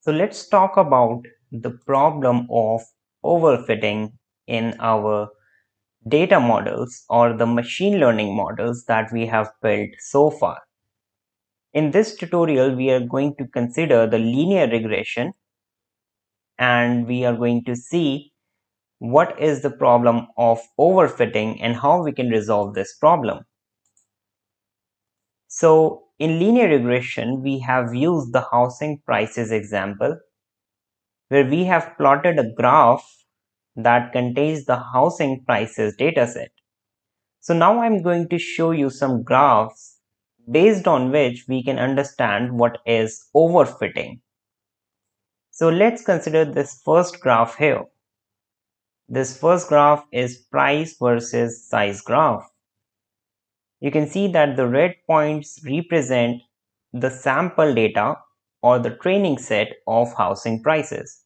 So let's talk about the problem of overfitting in our data models or the machine learning models that we have built so far. In this tutorial, we are going to consider the linear regression and we are going to see what is the problem of overfitting and how we can resolve this problem. So in linear regression, we have used the housing prices example where we have plotted a graph that contains the housing prices dataset. So now I'm going to show you some graphs based on which we can understand what is overfitting. So let's consider this first graph here. This first graph is price versus size graph. You can see that the red points represent the sample data or the training set of housing prices.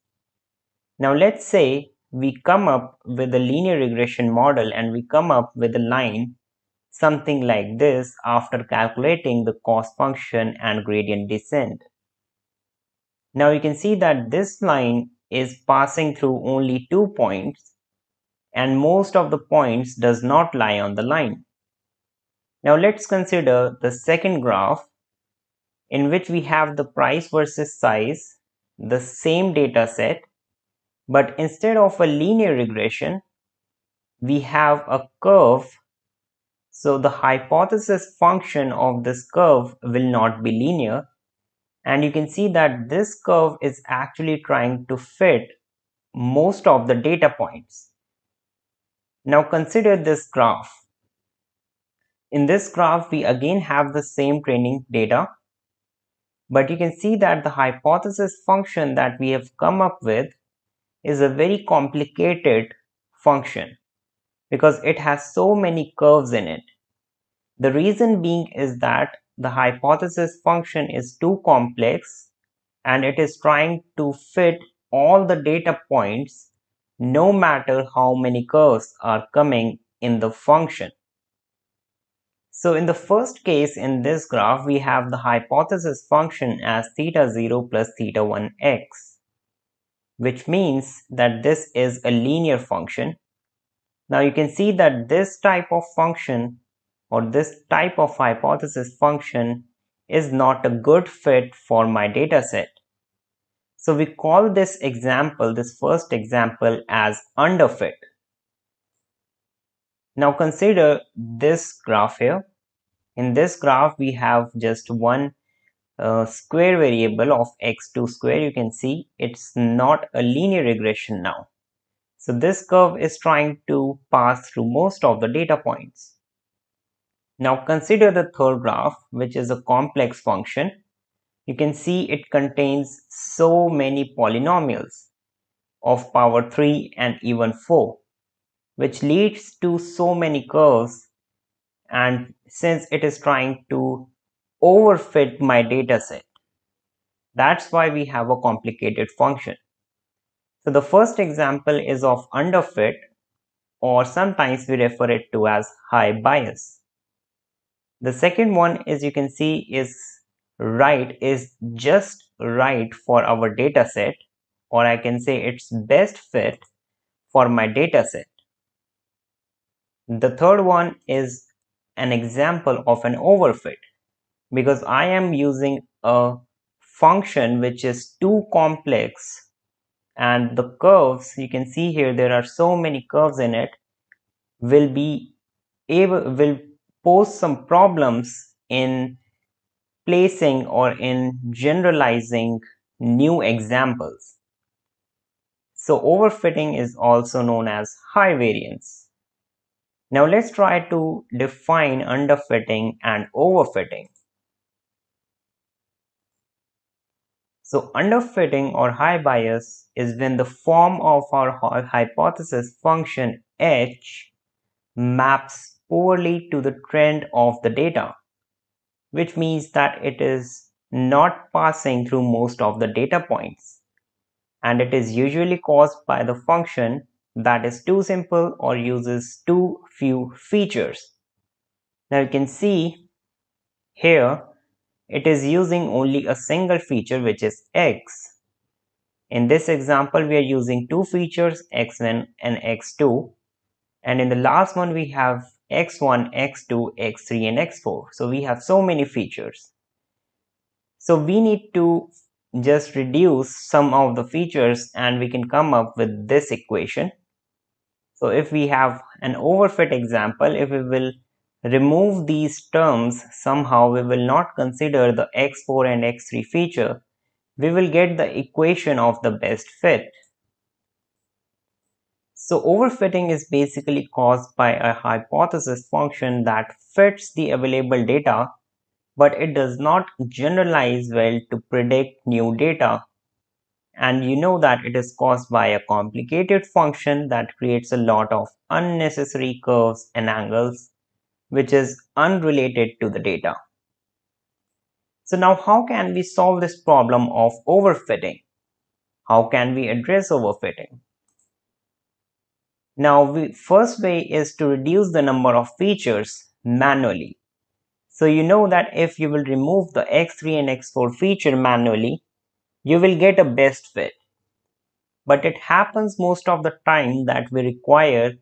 Now let's say we come up with a linear regression model and we come up with a line something like this after calculating the cost function and gradient descent. Now you can see that this line is passing through only two points and most of the points does not lie on the line. Now let's consider the second graph in which we have the price versus size, the same data set, but instead of a linear regression, we have a curve. So the hypothesis function of this curve will not be linear. And you can see that this curve is actually trying to fit most of the data points. Now consider this graph. In this graph, we again have the same training data, but you can see that the hypothesis function that we have come up with is a very complicated function because it has so many curves in it. The reason being is that the hypothesis function is too complex and it is trying to fit all the data points no matter how many curves are coming in the function. So in the first case in this graph, we have the hypothesis function as theta 0 plus theta 1 x, which means that this is a linear function. Now you can see that this type of function or this type of hypothesis function is not a good fit for my data set. So we call this example, this first example as underfit. Now consider this graph here in this graph, we have just one uh, square variable of x2 square. You can see it's not a linear regression now. So this curve is trying to pass through most of the data points. Now consider the third graph, which is a complex function. You can see it contains so many polynomials of power 3 and even 4, which leads to so many curves and since it is trying to overfit my data set that's why we have a complicated function so the first example is of underfit or sometimes we refer it to as high bias the second one as you can see is right is just right for our data set or I can say it's best fit for my data set. The third one is an example of an overfit because I am using a function which is too complex and the curves you can see here there are so many curves in it will be able will pose some problems in placing or in generalizing new examples. So overfitting is also known as high variance. Now let's try to define underfitting and overfitting. So underfitting or high bias is when the form of our hypothesis function h maps poorly to the trend of the data, which means that it is not passing through most of the data points and it is usually caused by the function that is too simple or uses too few features. Now you can see here it is using only a single feature which is x In this example, we are using two features x1 and x2 and in the last one we have x1, x2, x3 and x4. So we have so many features. So we need to just reduce some of the features and we can come up with this equation. So if we have an overfit example, if we will remove these terms somehow we will not consider the x4 and x3 feature, we will get the equation of the best fit. So overfitting is basically caused by a hypothesis function that fits the available data but it does not generalize well to predict new data. And you know that it is caused by a complicated function that creates a lot of unnecessary curves and angles, which is unrelated to the data. So now how can we solve this problem of overfitting? How can we address overfitting? Now, the first way is to reduce the number of features manually. So you know that if you will remove the X3 and X4 feature manually, you will get a best fit. But it happens most of the time that we require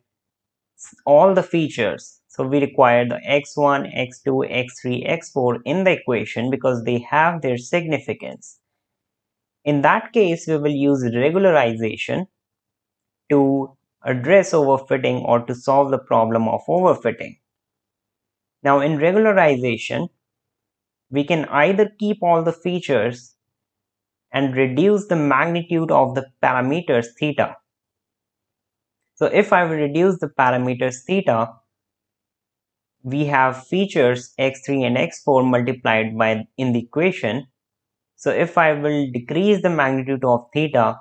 all the features. So we require the X1, X2, X3, X4 in the equation because they have their significance. In that case, we will use regularization to address overfitting or to solve the problem of overfitting. Now in regularization, we can either keep all the features and reduce the magnitude of the parameters theta. So if I reduce the parameters theta, we have features x3 and x4 multiplied by in the equation. So if I will decrease the magnitude of theta,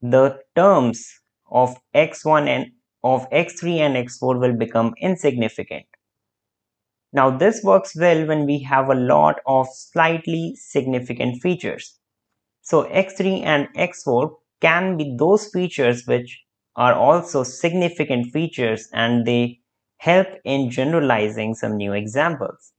the terms of x1 and of x3 and x4 will become insignificant. Now this works well when we have a lot of slightly significant features. So X3 and X4 can be those features which are also significant features and they help in generalizing some new examples.